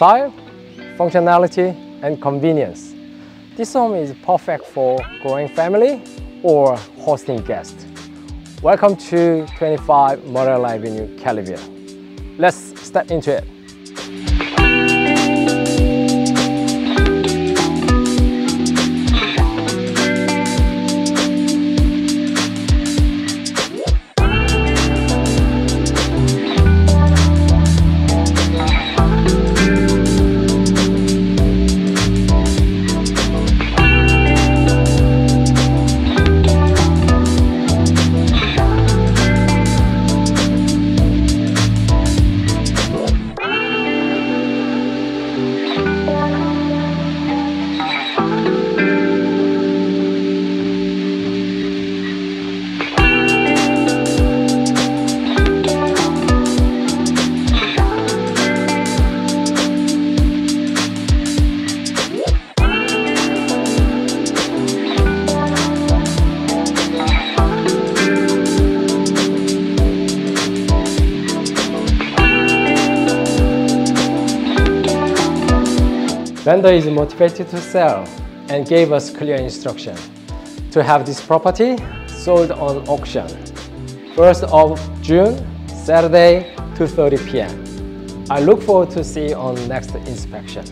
style, functionality, and convenience. This home is perfect for growing family or hosting guests. Welcome to 25 Marella Avenue, Kellyville. Let's step into it. Vendor is motivated to sell and gave us clear instruction to have this property sold on auction. 1st of June, Saturday, 2.30 p.m. I look forward to see you on next inspection.